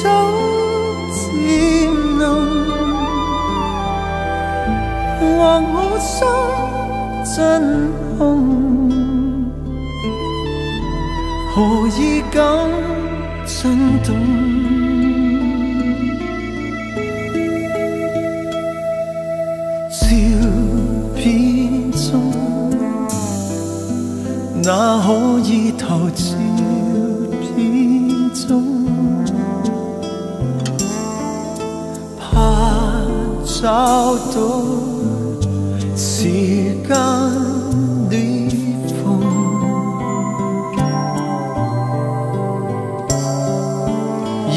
手漸濃，望我心真空，何以敢震動？那可以投資？找到時間裂縫，夜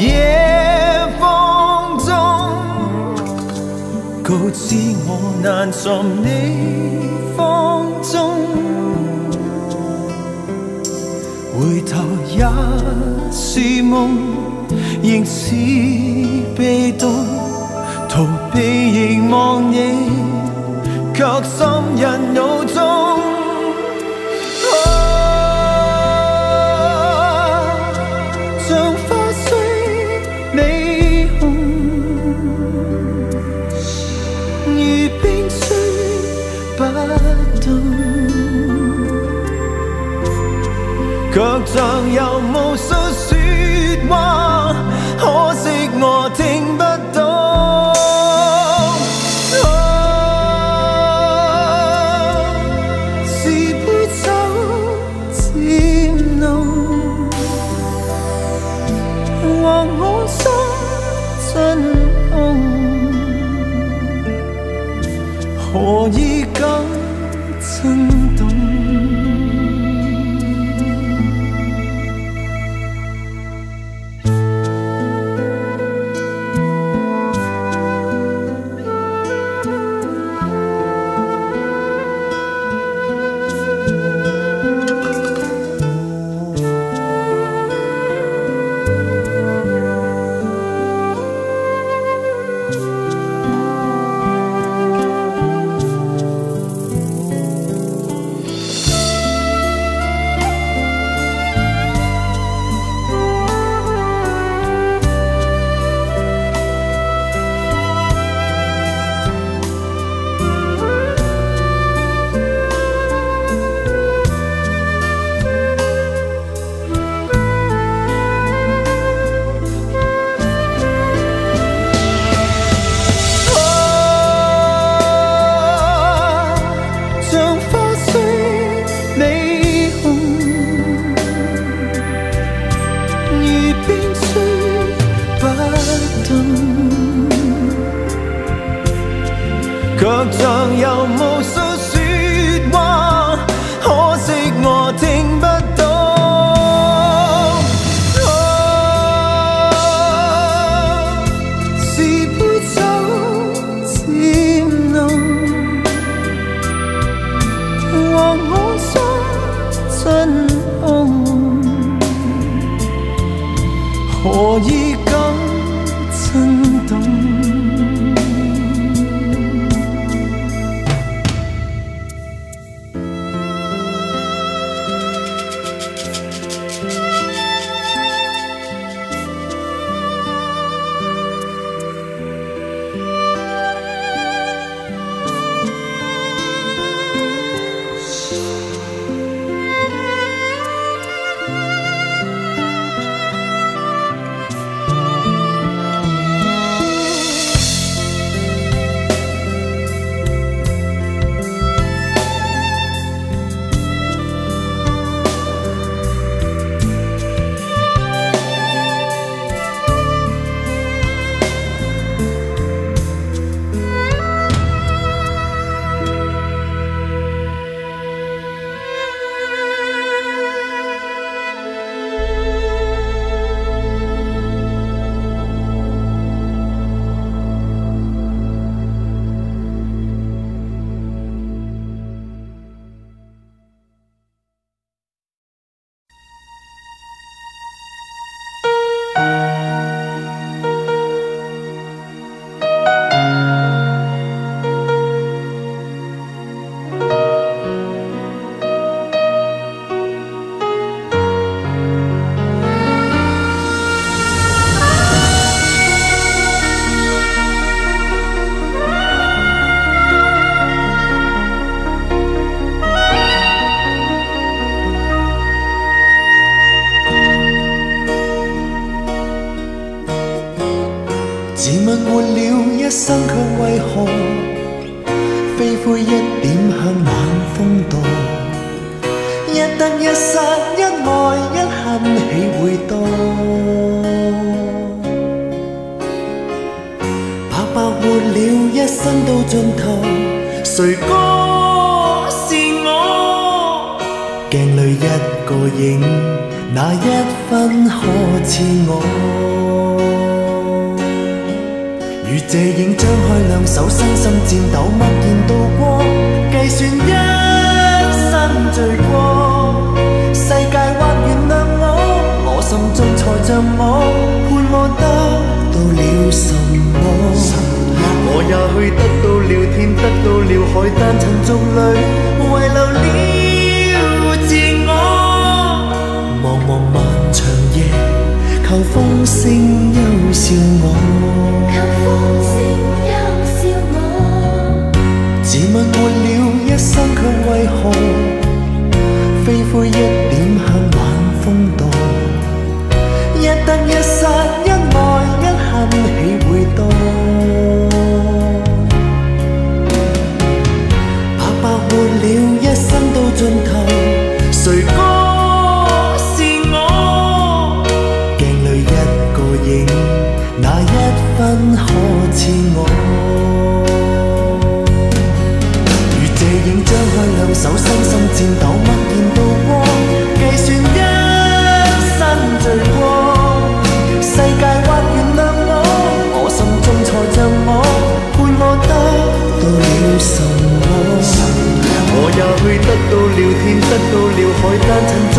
風中告知我難尋你芳蹤，回頭也是夢，仍是被動。譬然望你，卻深入腦中。却像有。分可似我？如这影张开两手，身心颤抖，默然度过，计算一生罪过。世界或原谅我，我心中才像我，判我得到了什么？我也许得到了天，得到了海，但尘俗里遗留了 求風聲休笑我。自问活了一生，却为何飞灰一点向晚风度？一得一失，一爱一恨，豈會多？了海，但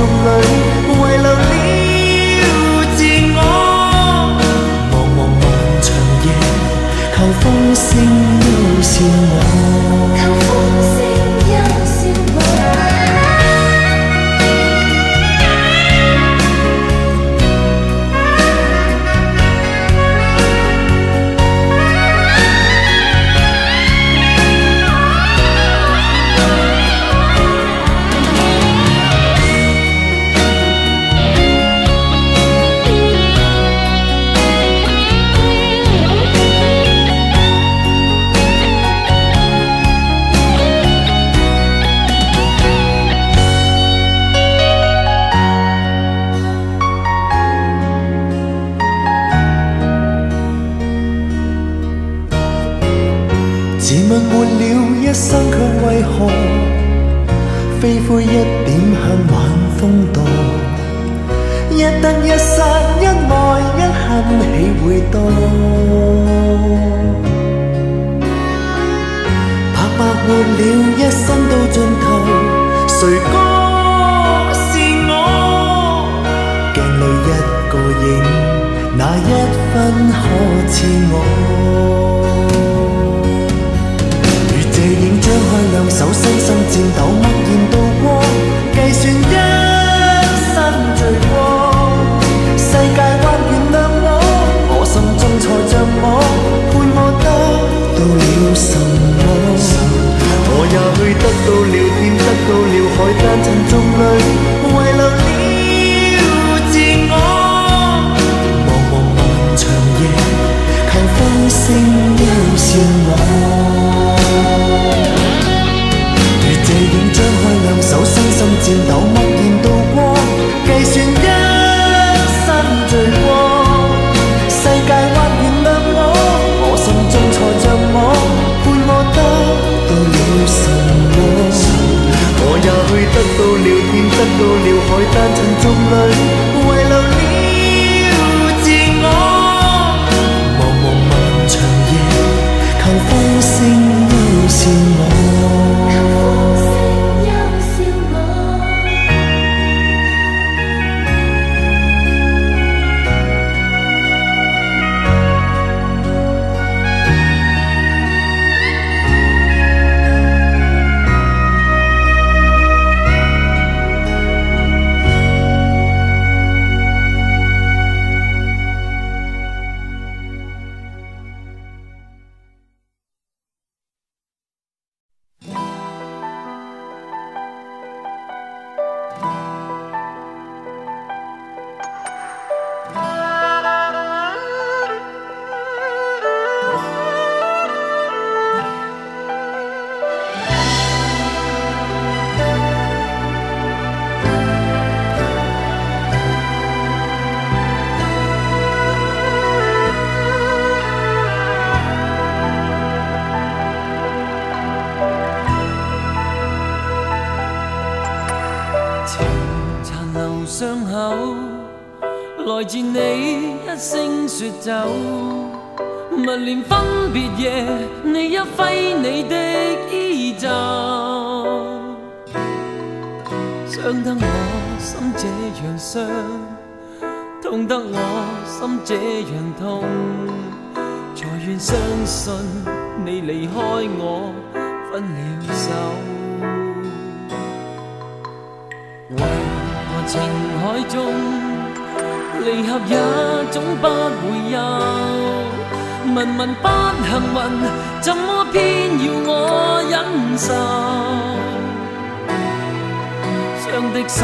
伤的心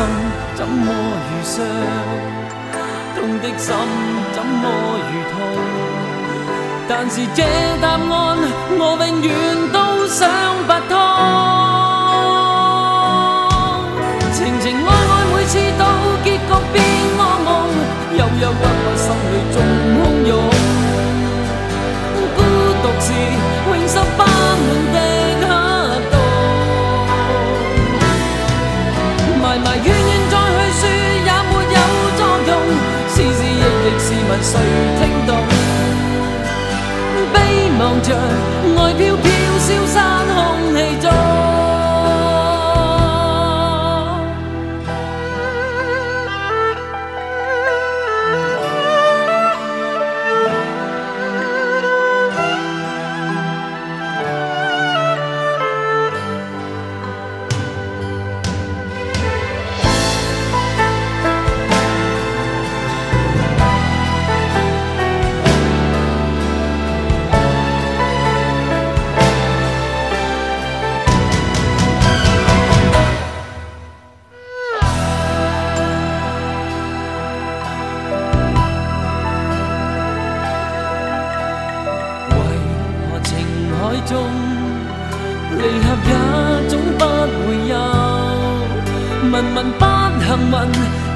怎么如伤？痛的心怎么如痛？但是这答案我永远都想不通。情情爱爱每次到结局变噩夢，憂憂谁听懂？悲望着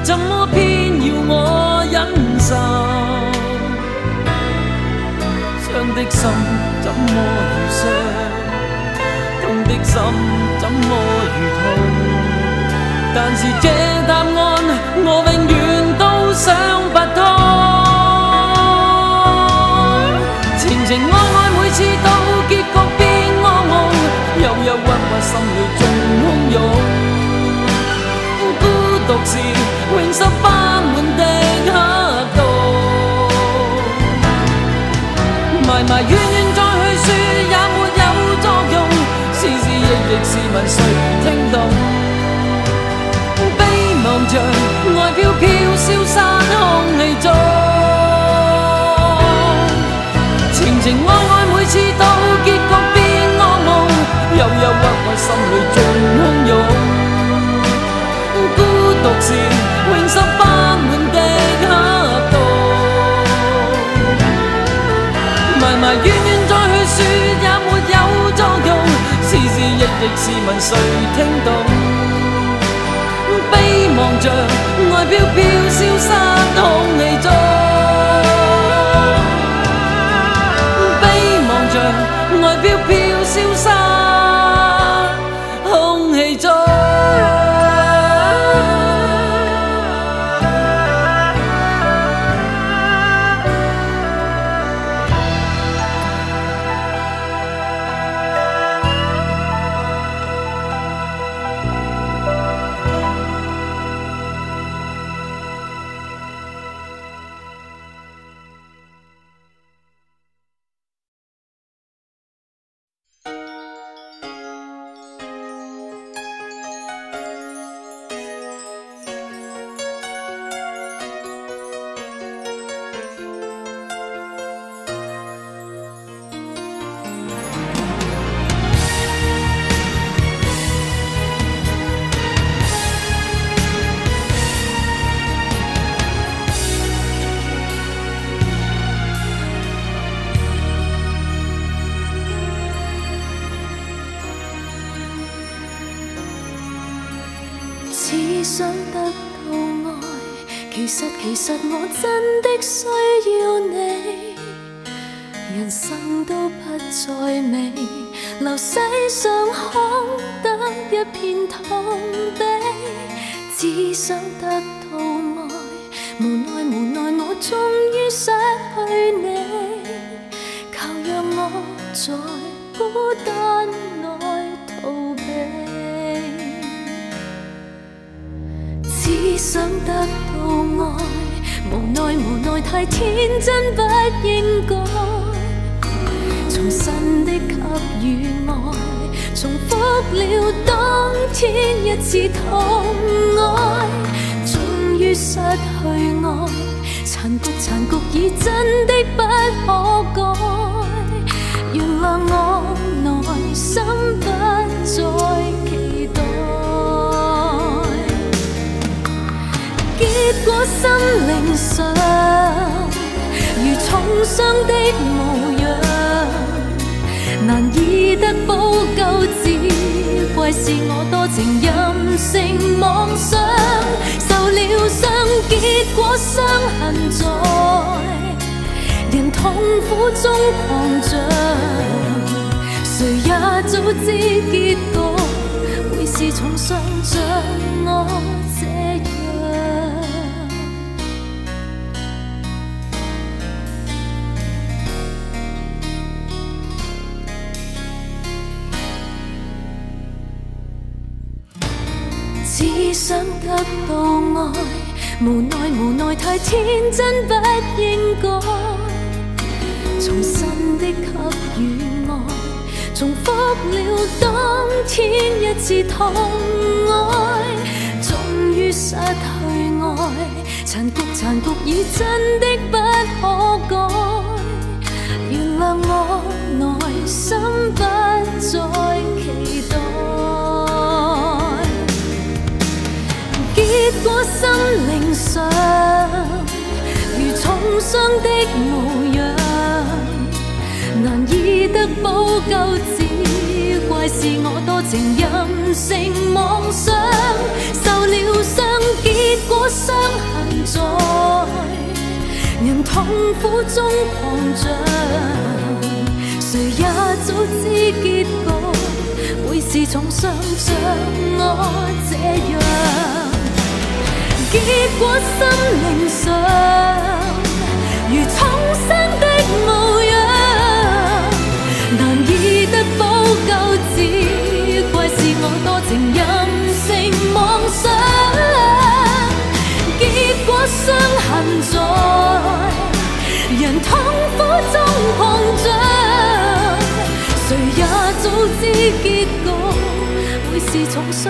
怎么偏要我忍受？伤的心怎么如伤？痛的心怎么如痛？但是这答案我。前，永十不滿的刻度，埋埋怨怨再去説也沒有作用，時時日日試問誰聽懂？悲望着外表飄消失空氣中。其实其实我真的需要你，人生都不再美，流水上空得一片痛悲，只想得到爱，无奈无奈我终于失去你，求让我在孤单。只想得到爱，无奈无奈太天真不应该，重新的给予爱。重复了当天一次痛爱，终于失去爱，残局残局已真的不可改。原谅我内心果心灵上如重伤的模样。难以得补救，只怪是我多情任性妄想，受了伤，结果伤痕在人痛苦中狂涨。谁也早知结局会是重伤，像我 只想得到爱，无奈无奈太天真不应该，重新的给予爱，重复了当天一次痛爱，终于失去爱，残局残局已真的不可改，原谅我内心不再期待。结果心灵上如重伤的模样，难以得补救，只怪是我多情任性妄想，受了伤，结果伤痕在人痛苦中狂涨，谁也早知结局会是重伤，像我这 结果心灵上如重生的模样，难以得补救，只怪是我多情任性妄想。结果伤痕在人痛苦中狂涨，谁也早知结局会是重伤，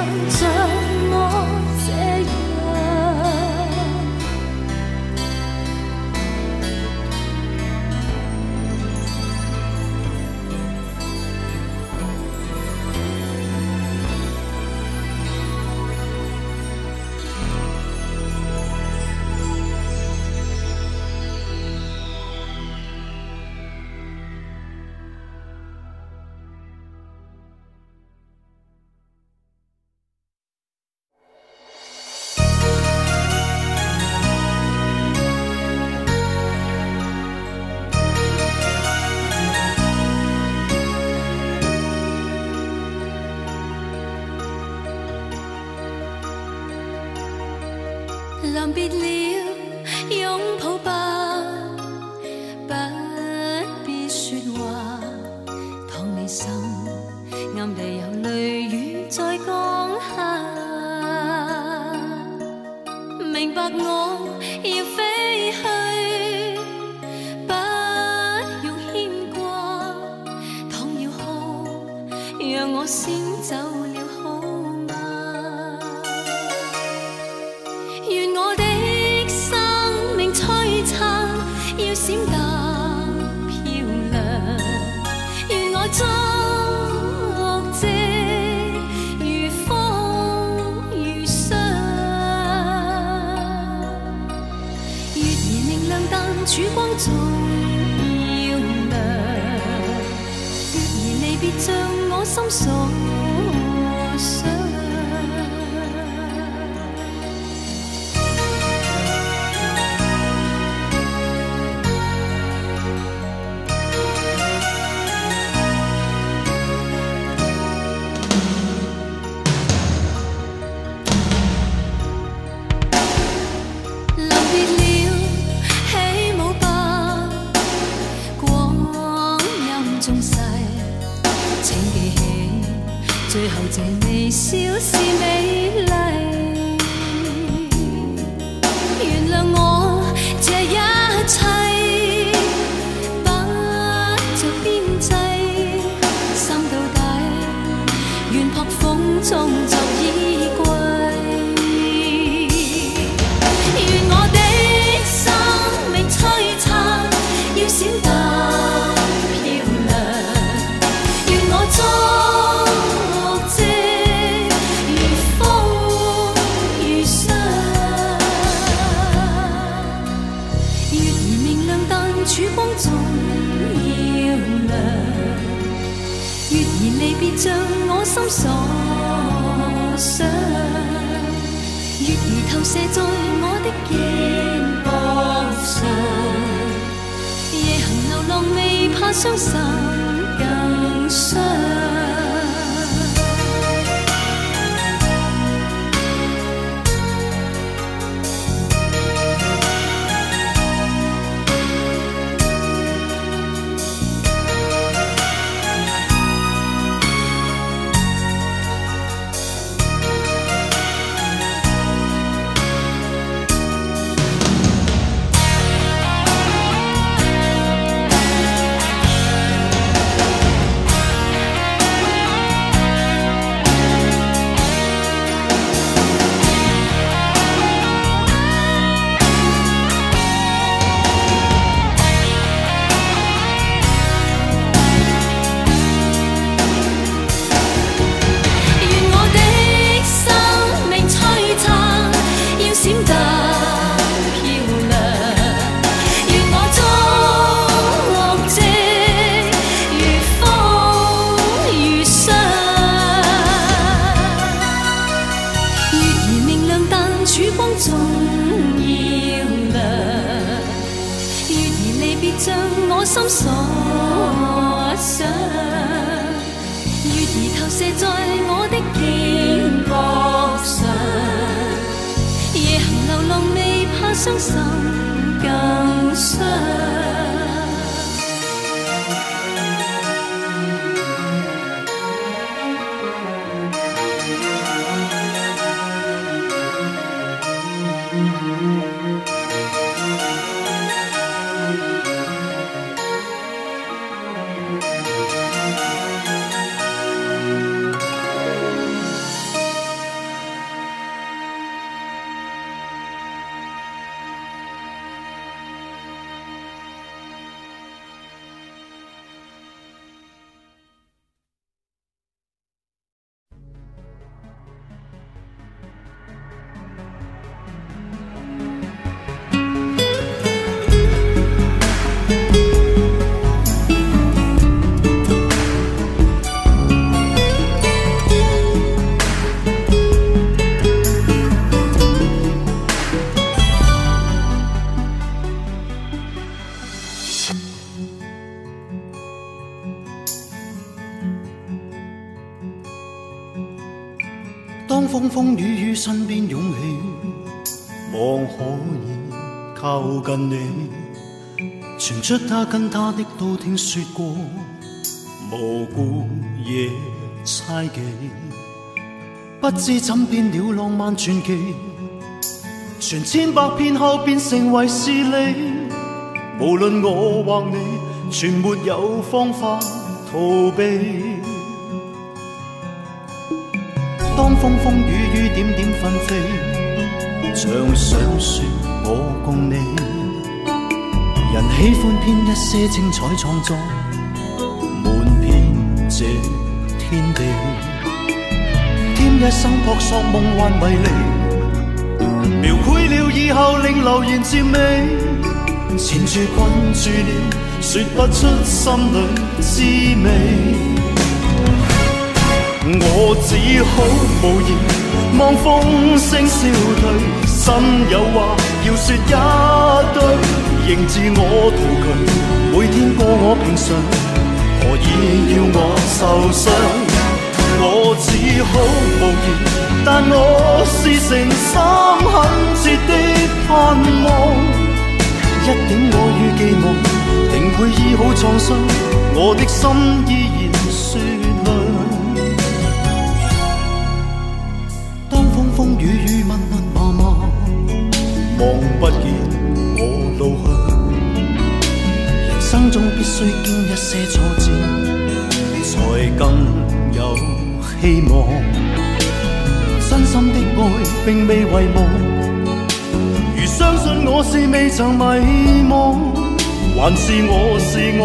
相信心所想。月儿投射在我的肩膊上，夜行流浪未怕伤心更伤。 近你，傳出他跟他的都聽說過，無故夜猜忌，不知怎變了浪漫傳奇，傳千百遍後變成為是你，無論我或你，全沒有方法逃避。當風風雨雨點點紛飛，像想說我共你。人喜歡編一些精彩創作，滿遍這天地，添一生撲朔夢幻迷離，描繪了以後令流言漸美，纏住困住了，說不出心裏滋味。我只好無言望風聲消退，心有話要說一堆，仍自我逃卻，每天過我平常，何以要我受傷？我只好無言，但我是诚心恳切的盼望，一點愛與寄望，定会医好創傷，我的心依然雪亮。風雨雨问问，望不見我路向。人生中必須經一些挫折，才更有希望。真心的愛並未遺忘，如相信我是未曾迷惘，還是我是我，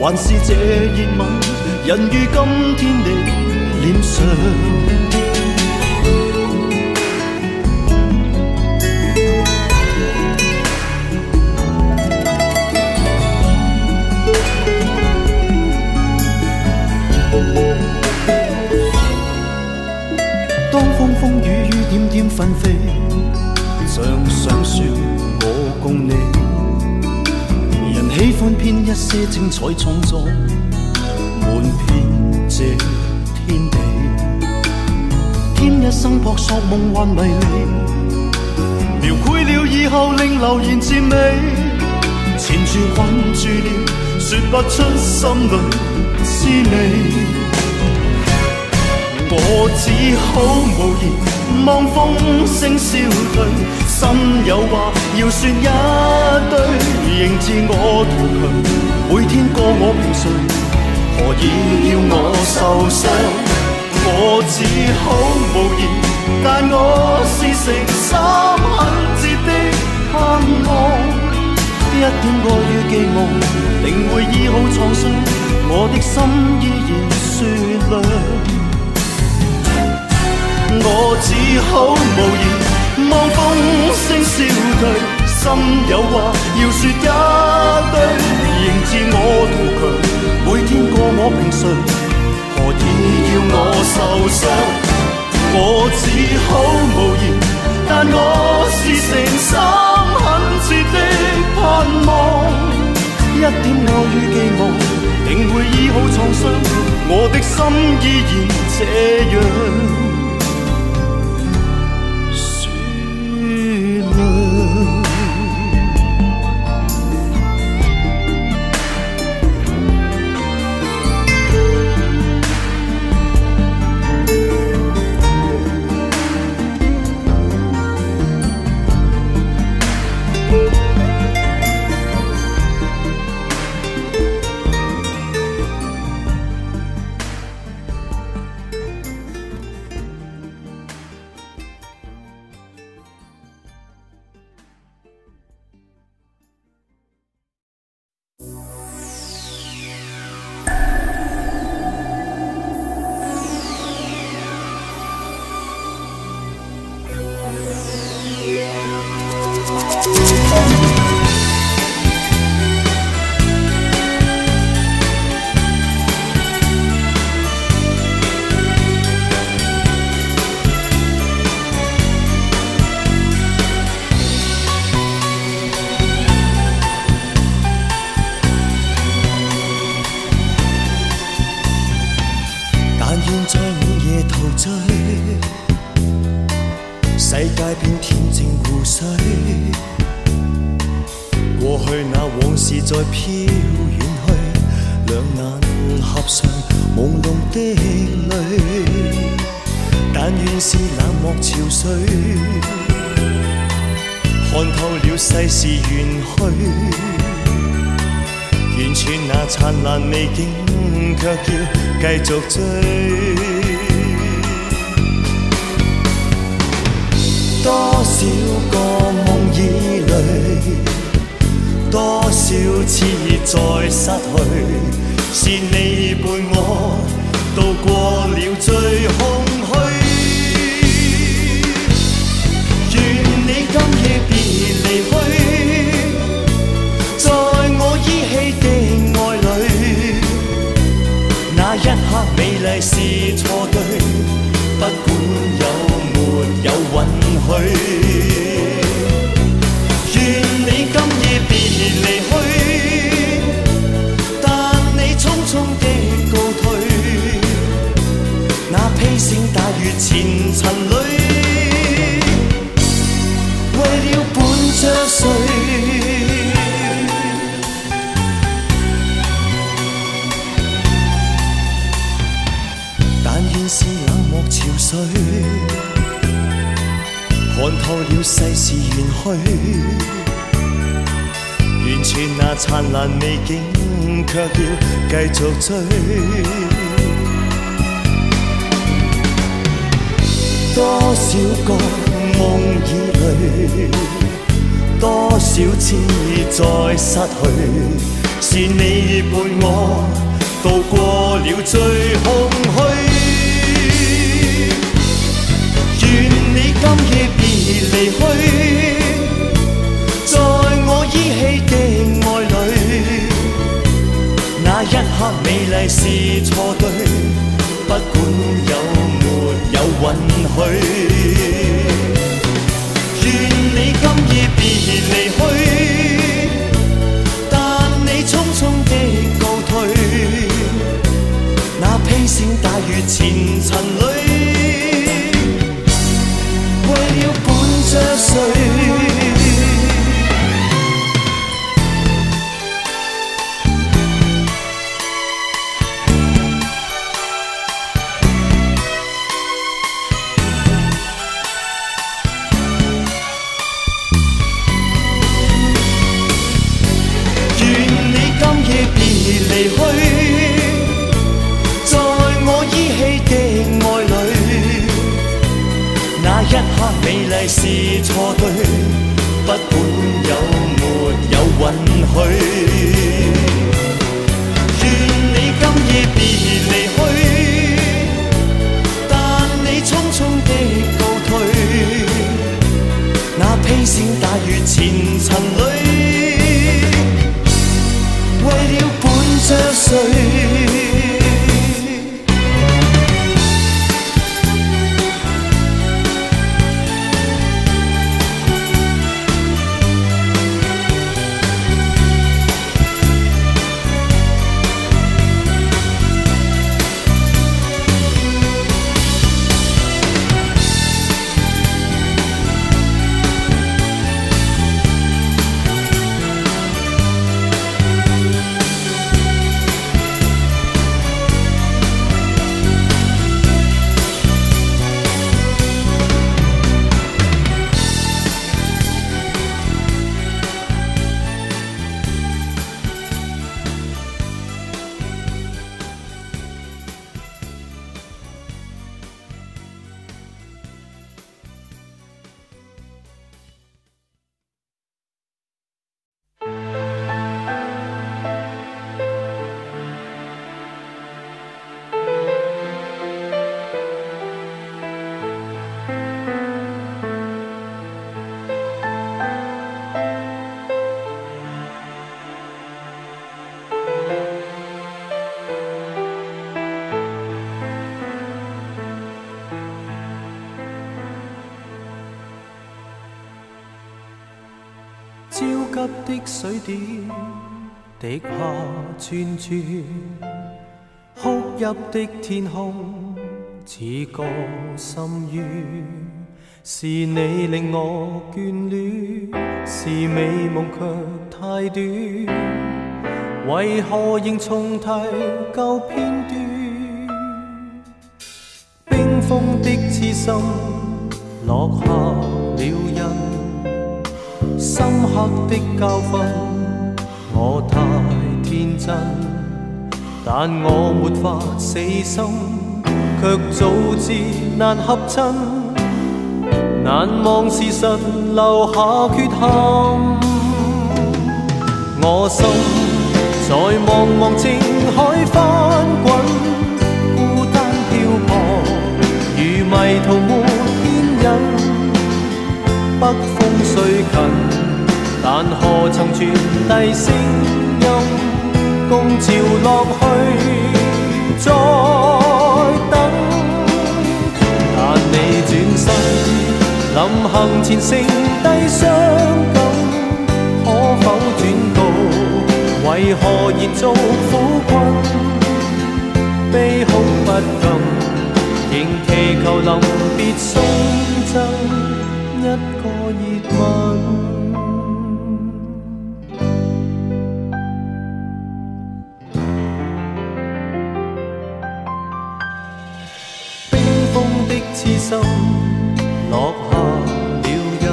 還是這熱吻，人如今天的臉上。點紛飛，像想說我共你。人喜歡編一些精彩創作，滿遍這天地。添一生扑朔夢幻迷离，描繪了以後令流言渐美。纏住困住了，說不出心裏滋味。我只好無言望風聲消退，心有話要說一堆，仍自我圖強，每天過我平常，何以要我受傷？我只好無言，但我是诚心懇切的盼望，一點愛與寄望，定會醫好創傷，我的心依然雪亮。我只好無言，望風聲消退，心有話要說一堆，仍自我圖強，每天過我平常，何以要我受傷？我只好無言，但我是誠心懇切的盼望，一點愛與寄望，定會醫好創傷，我的心依然這樣。ti. 了世事缘去，完全那灿烂美景，却要继续追。多少个梦已累，多少次再失去，是你伴我渡过了最空虚。愿你今夜别 离去，在我依稀的爱里，那一刻美丽是错对，不管有没有允许。刻美丽是错对，不管有没有允许。愿你今夜别离去，但你匆匆的告退，那披星戴月前尘里， 急的水點滴下串串，哭泣的天空似个深淵。是你令我眷戀，是美夢卻太短，為何仍重提舊片段？冰封的痴心落下刻的教训，我太天真，但我没法死心，却早知难合衬，难忘时辰留下缺陷。我心在茫茫情海翻滚，孤单漂泊，如迷途没牵引。北风虽近， 但何曾傳遞聲音，共潮浪去再等。但你轉身，臨行前剩低傷感，可否轉告？為何延續苦困？悲哭不禁，仍祈求臨別送贈。一個熱吻。落下了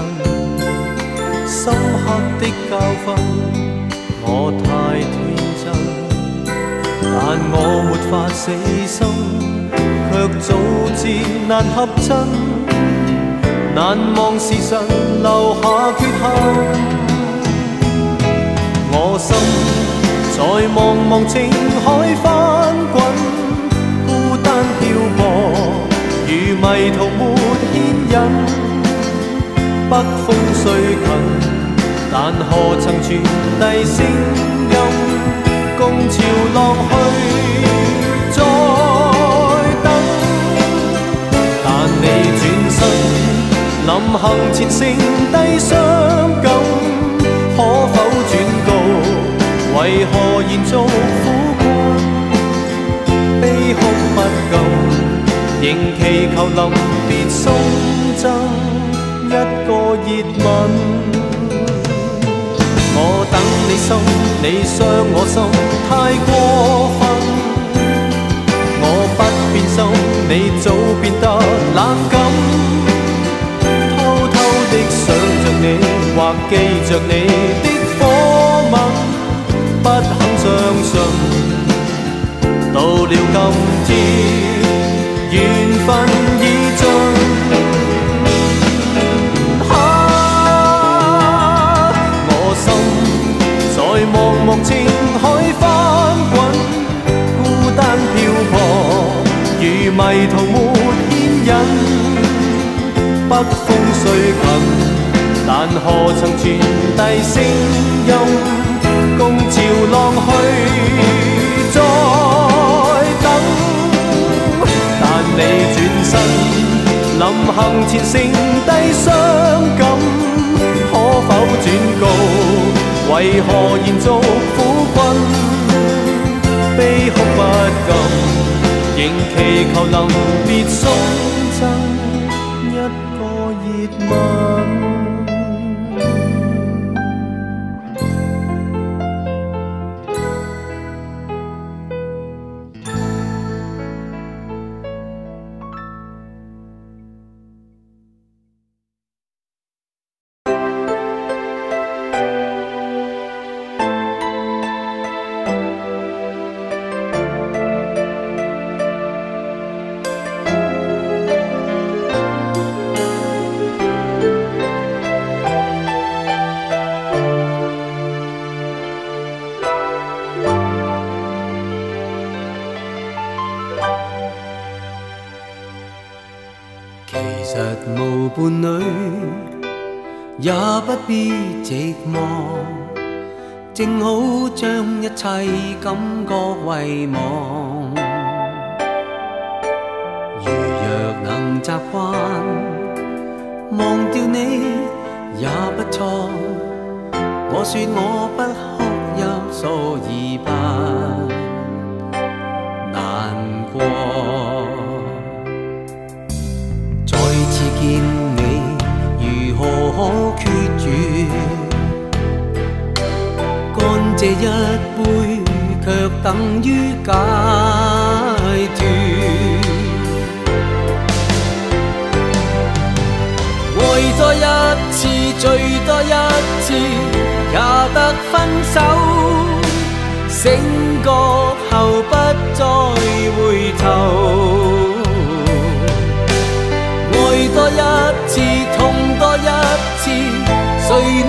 深刻的教训。我太天真，但我没法死心，却早知难合衬。难忘时辰留下缺陷。我心在茫茫情海翻滚，孤单漂泊，如迷途没 牵引。北风虽近，但何曾传递声音？共潮浪去，再等。但你转身，临行前剩低伤感，可否转告？为何延续苦困？悲哭不禁，仍祈求临别送赠。一 个热吻，我等你心，你伤我心，太过分。我不变心，你早变得冷感。偷偷的想着你，或记着你的火吻，不肯相信。到了今天， 如迷途没牵引。北风虽近，但何曾传递声音？共潮浪去，再等。但你转身，临行前剩低伤感，可否转告？为何延续苦困？ 仍祈求临别送赠一个热吻。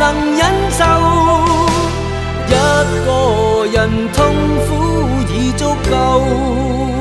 能忍受？一个人痛苦已足够。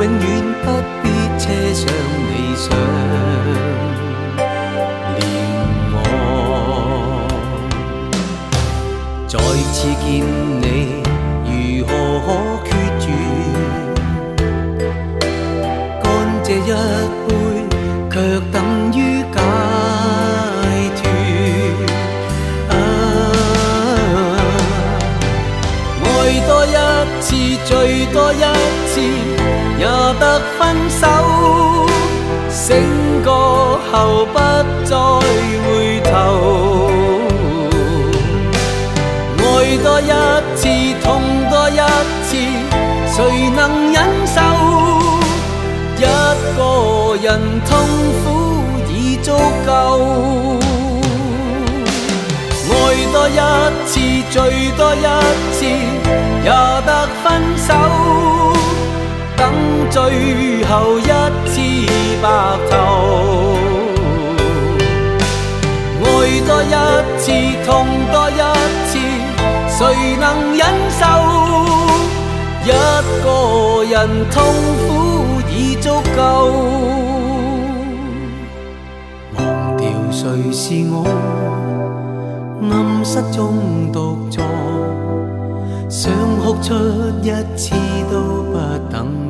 永遠。分手，等最後一支白頭。愛多一次，痛多一次，誰能忍受？一個人痛苦已足夠，忘掉誰是我，暗室中獨。想哭出一次都不等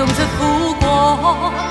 用这苦果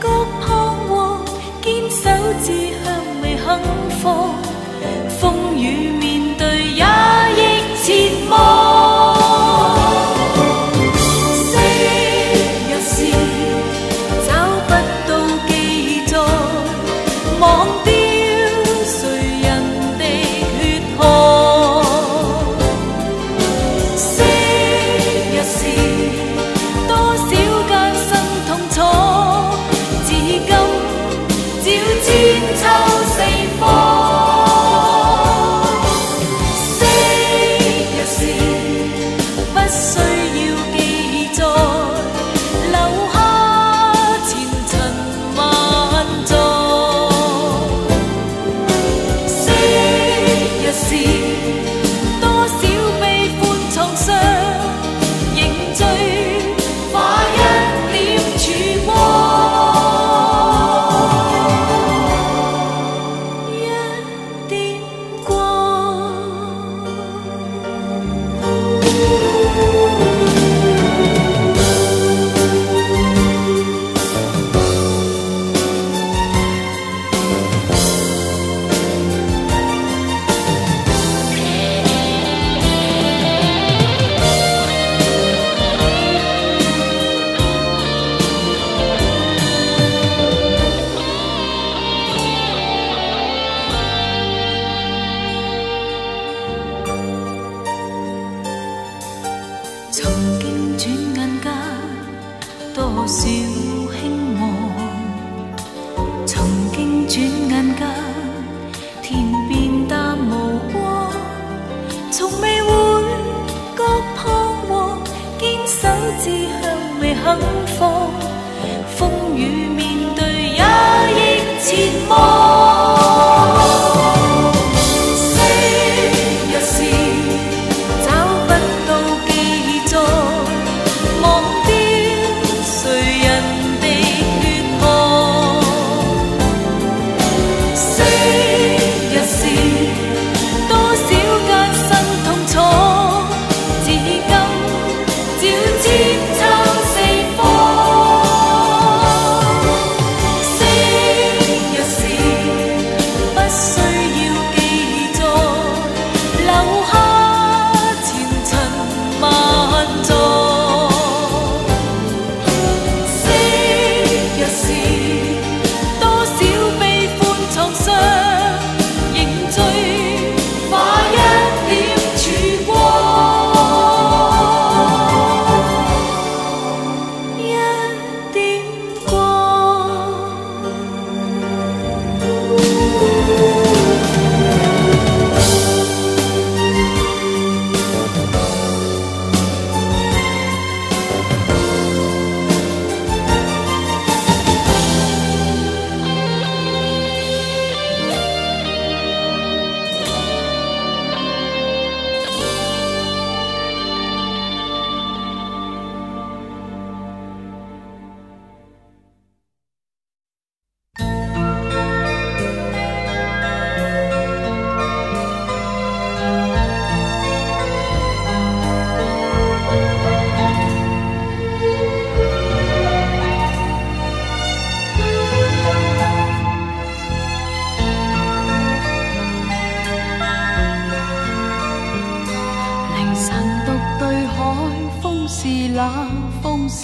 觉彷徨，坚守志向未肯放，风雨面。从未会觉彷徨坚守志向未肯放。风雨面对也亦前望。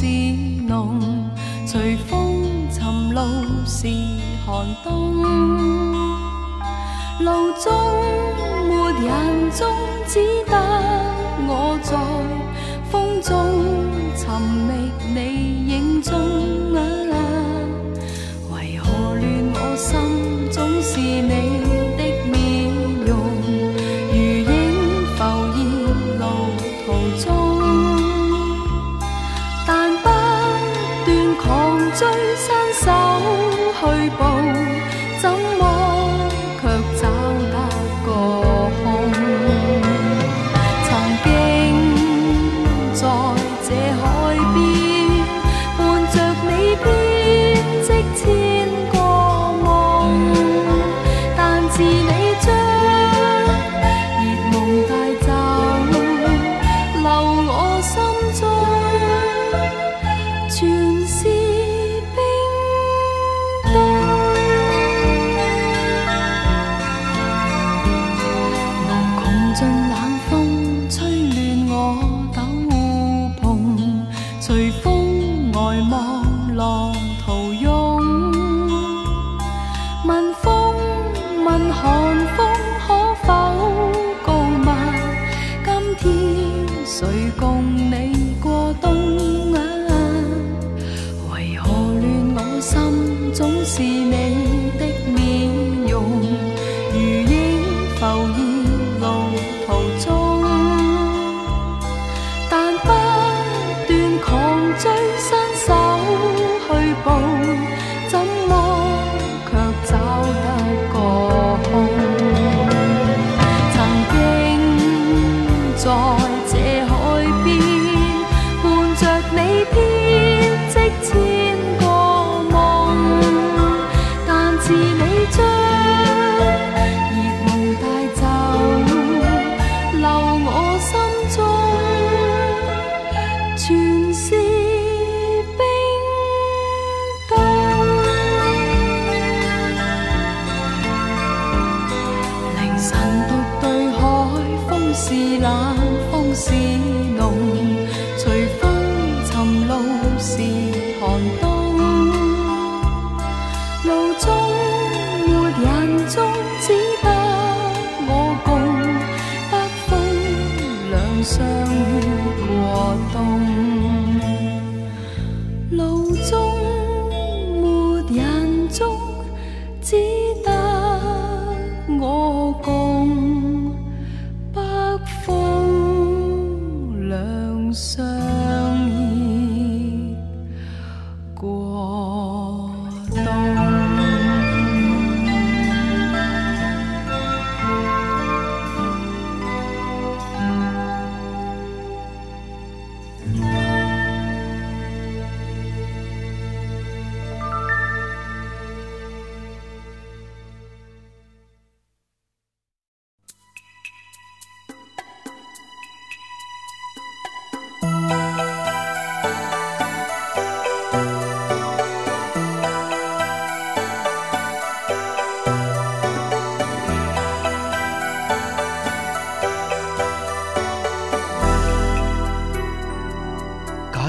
是浓，随风寻路是寒冬，路中没人踪。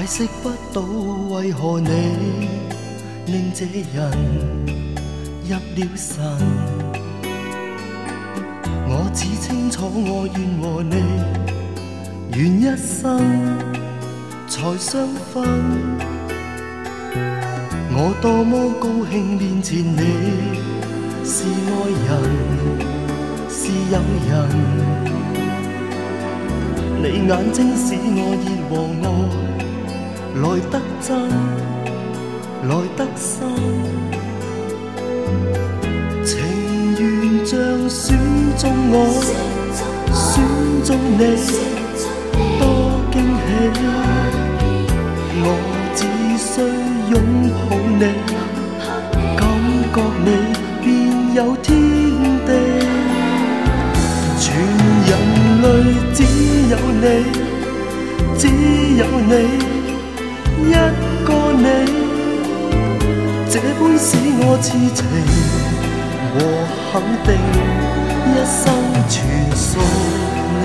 解释不到为何你令这人入了神。我只清楚我愿和你愿一生才相分。我多么高兴面前你是爱人，是友人。你眼睛使我热和爱。来得真，来得深，情缘像选中我，选中你，多惊喜。我只需拥抱你，感觉你便有天地。全人类只有你，只有你。 一个你，这般使我痴情和肯定，一生全属。你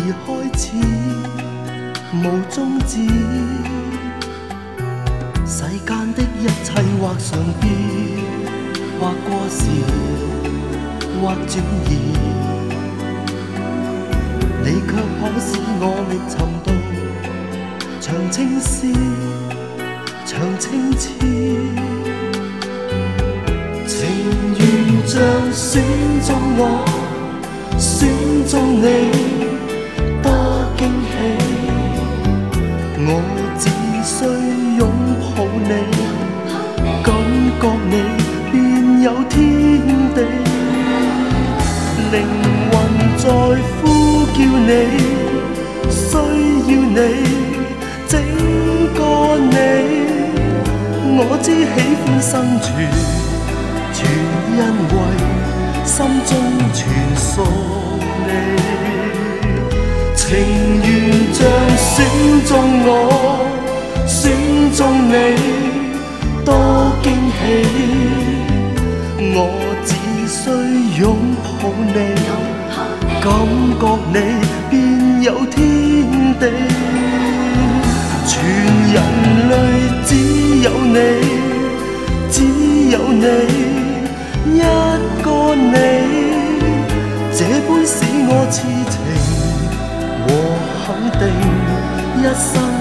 而開始，無終止。世間的一切或常變，或過時，或轉移，你卻可使我覓尋到。長青絲，長青刺，情緣像選中我，選中你，我只需拥抱你，感覺覺你便有天地，靈魂在呼叫你，需要你整個你。我只喜歡生存，全因為心中全屬你。情缘像选中我，选中你。多惊喜，我只需拥抱你，感觉你便有天地。全人类只有你，只有你一个你，这般使我痴情和肯 定一生。